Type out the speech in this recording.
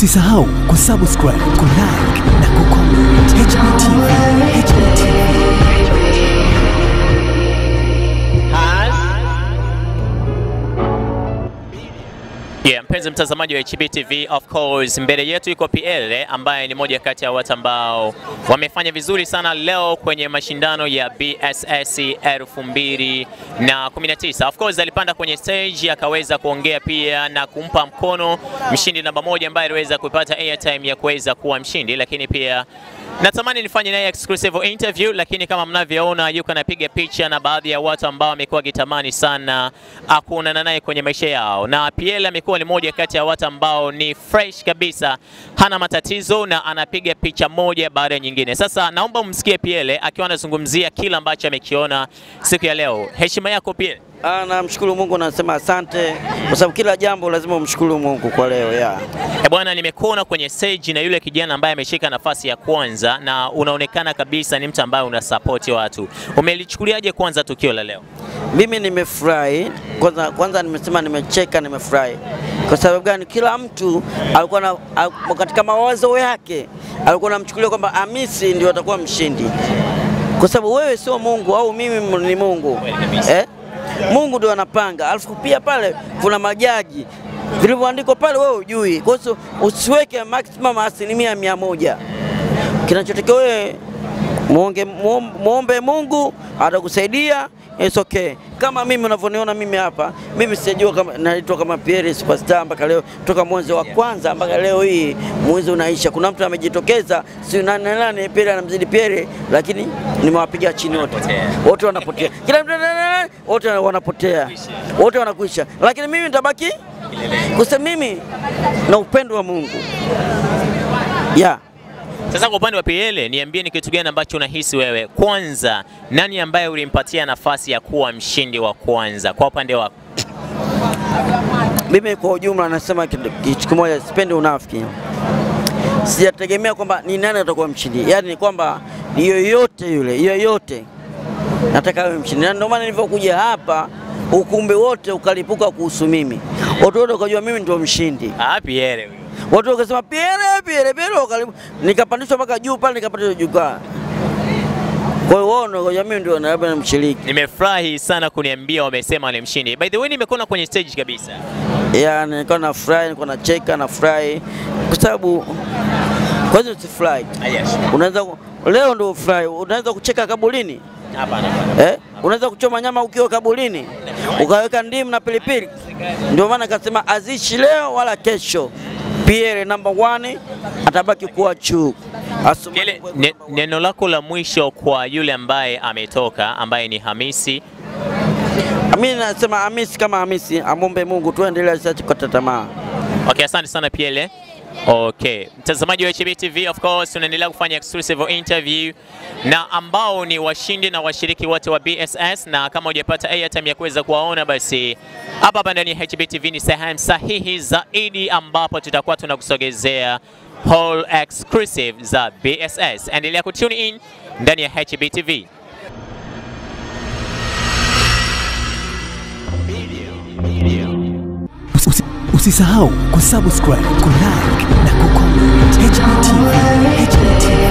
Usisahau kusubscribe, kulike na kucomment. Yeah, mpenzi mtazamaji wa HB TV, of course mbele yetu iko PL ambaye ni moja kati ya watu ambao wamefanya vizuri sana leo kwenye mashindano ya BSS 2019. Of course alipanda kwenye stage akaweza kuongea pia na kumpa mkono mshindi namba moja ambaye aliweza kupata airtime ya kuweza kuwa mshindi, lakini pia natamani nifanye naye exclusive interview, lakini kama mnavyoona yuko anapiga picha na baadhi ya watu ambao amekuwa wakitamani sana kuonana naye kwenye maisha yao, na PL amekuwa ni moja kati ya watu ambao ni fresh kabisa, hana matatizo na anapiga picha moja baada ya nyingine. Sasa naomba msikie Piele akiwa anazungumzia kila ambacho amekiona siku ya leo. Heshima yako PL. Ah, namshukuru Mungu, nasema asante kwa sababu kila jambo lazima umshukuru Mungu kwa leo ya. E bwana, nimekuona kwenye stage na yule kijana ambaye ameshika nafasi ya kwanza na unaonekana kabisa ni mtu ambaye una support watu. Umelichukuliaje kwanza tukio la leo? Mimi nimefurahi kwanza, kwanza nimesema nimecheka, nimefurahi kwa sababu gani? Kila mtu alikuwa na al- katika mawazo yake alikuwa anamchukulia kwamba Hamisi ndio atakuwa mshindi, kwa sababu wewe sio Mungu au mimi ni Mungu eh? Mungu ndio anapanga, alafu pia pale kuna majaji vilivyoandikwa pale, wewe ujui. Kwa hiyo usiweke maximum asilimia mia moja. Kinachotakiwa wewe muombe, muombe Mungu atakusaidia. It's okay. Kama mimi unavyoniona mimi hapa, mimi sijajua kama naitwa kama Pierre Superstar mpaka leo, toka mwezi wa kwanza mpaka leo hii mwezi unaisha. Kuna mtu amejitokeza, si nani nani, Pierre anamzidi Pierre, lakini nimewapiga chini wote, wote wanapotea, kila mtu wote wanapotea, wote wanakwisha, lakini mimi nitabaki kusema mimi na upendo wa Mungu yeah. Sasa kwa upande wa PL, niambie ni kitu gani ambacho unahisi wewe, kwanza nani ambaye ulimpatia nafasi ya kuwa mshindi wa kwanza kwa upande wako? Mimi kwa ujumla nasema kitu kimoja, sipendi unafiki. Sijategemea kwamba ni nani atakuwa mshindi, yaani ni kwamba yoyote yule, yoyote nataka wewe mshindi, na ndio maana nilivyokuja hapa ukumbi wote ukalipuka kuhusu mimi, watu wote wakajua mimi ndio mshindi. Ah, Pierre huyo. Watu wakasema Pierre, Pierre, Pierre, wakalipu. Nikapandishwa mpaka juu pale, nikapandishwa jukwaa. Kwa hiyo wao ndio mimi ndio na mshiriki. Nimefurahi sana kuniambia wamesema ni mshindi. By the way, nimekuona kwenye stage kabisa. Yeah, nilikuwa na furahi, nilikuwa nacheka na furahi kwa sababu kwanza usifurahi. Ah, yes. Unaweza leo ndio ufurahi, unaweza kucheka kabulini Hapana. eh? Unaweza kuchoma nyama ukiwa kabulini ukaweka ndimu na pilipili. Ndio maana akasema azishi leo wala kesho. Pierre number one atabaki kuwa juu. Kile ne, neno lako la mwisho kwa yule ambaye ametoka ambaye ni Hamisi. Mimi nasema Hamisi kama Hamisi, amombe Mungu tuendelee sasa kukata tamaa. Okay, asante sana PL. Okay, mtazamaji wa hbtv of course tunaendelea kufanya exclusive interview na ambao ni washindi na washiriki wote wa BSS, na kama hujapata airtime ya kuweza kuwaona, basi hapa hapa ndani ya hbtv ni sehemu sahihi zaidi ambapo tutakuwa tunakusogezea whole exclusive za BSS. Endelea kutune in ndani ya HB TV. Usisahau kusubscribe, kulike na kucomment. HBTV, HBTV.